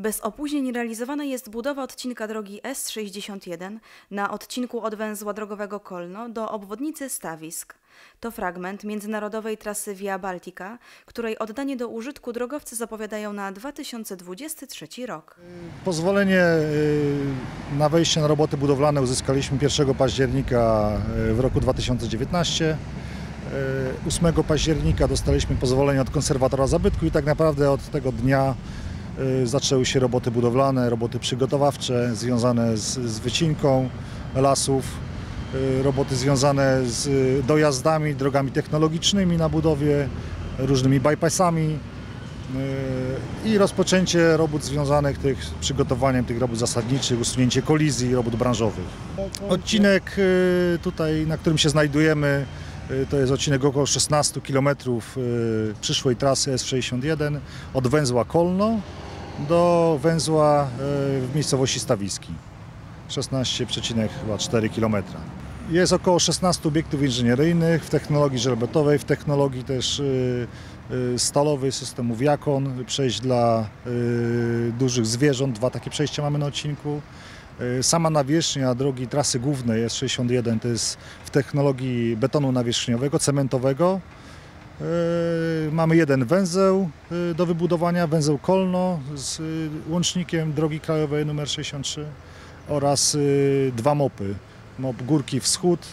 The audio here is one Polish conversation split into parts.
Bez opóźnień realizowana jest budowa odcinka drogi S61 na odcinku od węzła drogowego Kolno do obwodnicy Stawisk. To fragment międzynarodowej trasy Via Baltica, której oddanie do użytku drogowcy zapowiadają na 2023 rok. Pozwolenie y, na wejście na roboty budowlane uzyskaliśmy 1 października y, w roku 2019. Y, 8 października dostaliśmy pozwolenie od konserwatora zabytku i tak naprawdę od tego dnia y, zaczęły się roboty budowlane, roboty przygotowawcze związane z, z wycinką lasów, y, roboty związane z y, dojazdami, drogami technologicznymi na budowie, różnymi bypassami y, i rozpoczęcie robót związanych tych, przygotowaniem tych robót zasadniczych, usunięcie kolizji, robót branżowych. Odcinek y, tutaj, na którym się znajdujemy, y, to jest odcinek około 16 km przyszłej trasy S61 od węzła Kolno do węzła y, w miejscowości Stawiski. 16,4 km. Jest około 16 obiektów inżynieryjnych w technologii żelbetowej, w technologii też y, y, stalowej systemu Viacon, przejść dla dużych zwierząt, dwa takie przejścia mamy na odcinku. Sama nawierzchnia drogi trasy głównej S61 to jest w technologii betonu nawierzchniowego, cementowego. Y, Mamy jeden węzeł y, do wybudowania, węzeł Kolno z y, łącznikiem drogi krajowej nr 63 oraz dwa mopy. Mop Górki Wschód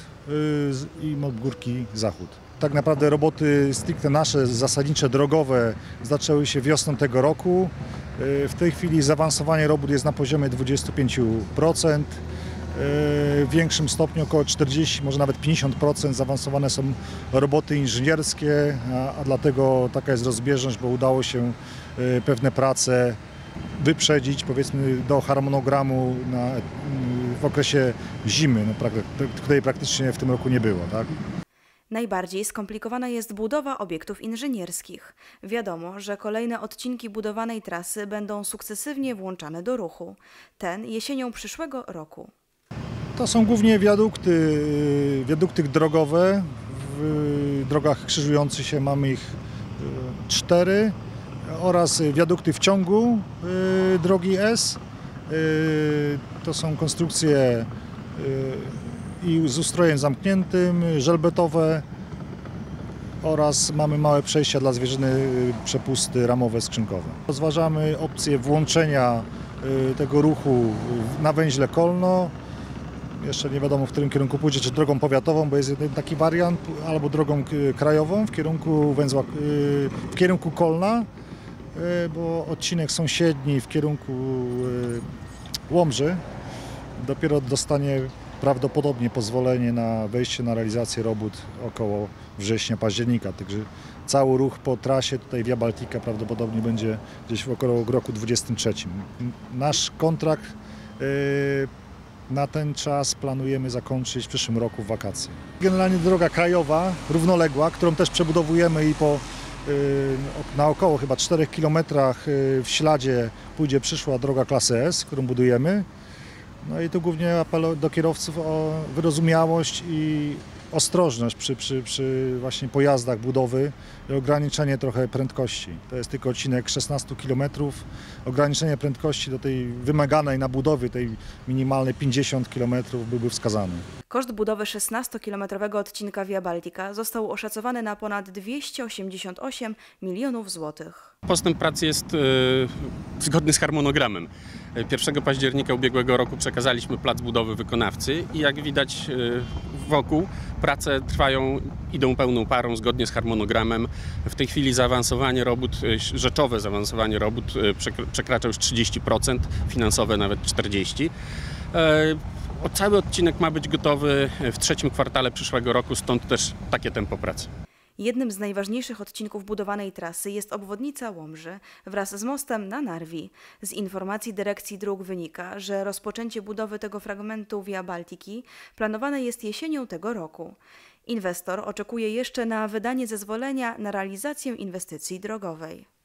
i mop Górki Zachód. Tak naprawdę roboty stricte nasze, zasadnicze, drogowe zaczęły się wiosną tego roku. W tej chwili zaawansowanie robót jest na poziomie 25%. W większym stopniu około 40, może nawet 50% zaawansowane są roboty inżynierskie, a, a dlatego taka jest rozbieżność, bo udało się y, pewne prace wyprzedzić powiedzmy do harmonogramu na, y, w okresie zimy, no, której praktycznie w tym roku nie było. Tak? Najbardziej skomplikowana jest budowa obiektów inżynierskich. Wiadomo, że kolejne odcinki budowanej trasy będą sukcesywnie włączane do ruchu. Ten jesienią przyszłego roku. To są głównie wiadukty, wiadukty drogowe. W drogach krzyżujących się mamy ich y, cztery oraz wiadukty w ciągu y, drogi S. Y, To są konstrukcje i z ustrojem zamkniętym, żelbetowe oraz mamy małe przejścia dla zwierzyny, przepusty ramowe, skrzynkowe. Rozważamy opcję włączenia tego ruchu na węźle Kolno. Jeszcze nie wiadomo w którym kierunku pójdzie, czy drogą powiatową, bo jest jeden taki wariant, albo drogą k- krajową w kierunku węzła, y, w kierunku Kolna, y, bo odcinek sąsiedni w kierunku Łomży dopiero dostanie prawdopodobnie pozwolenie na wejście na realizację robót około września, października. Także cały ruch po trasie tutaj Via Baltica prawdopodobnie będzie gdzieś w około roku 23. Nasz kontrakt na ten czas planujemy zakończyć w przyszłym roku w wakacje. Generalnie droga krajowa, równoległa, którą też przebudowujemy i po y, na około chyba 4 km w śladzie pójdzie przyszła droga klasy S, którą budujemy. No i tu głównie apel do kierowców o wyrozumiałość i ostrożność przy, przy, przy właśnie pojazdach budowy i ograniczenie trochę prędkości. To jest tylko odcinek 16 km. Ograniczenie prędkości do tej wymaganej na budowie, tej minimalnej 50 km byłby wskazany. Koszt budowy 16-kilometrowego odcinka Via Baltica został oszacowany na ponad 288 milionów złotych. Postęp pracy jest e, zgodny z harmonogramem. E, 1 października ubiegłego roku przekazaliśmy plac budowy wykonawcy i jak widać e, wokół prace trwają, idą pełną parą zgodnie z harmonogramem. W tej chwili zaawansowanie robót, e, rzeczowe zaawansowanie robót e, przekr- przekracza już 30%, finansowe nawet 40%. E, o- Cały odcinek ma być gotowy w trzecim kwartale przyszłego roku, stąd też takie tempo pracy. Jednym z najważniejszych odcinków budowanej trasy jest obwodnica Łomży wraz z mostem na Narwi. Z informacji Dyrekcji Dróg wynika, że rozpoczęcie budowy tego fragmentu Via Baltiki planowane jest jesienią tego roku. Inwestor oczekuje jeszcze na wydanie zezwolenia na realizację inwestycji drogowej.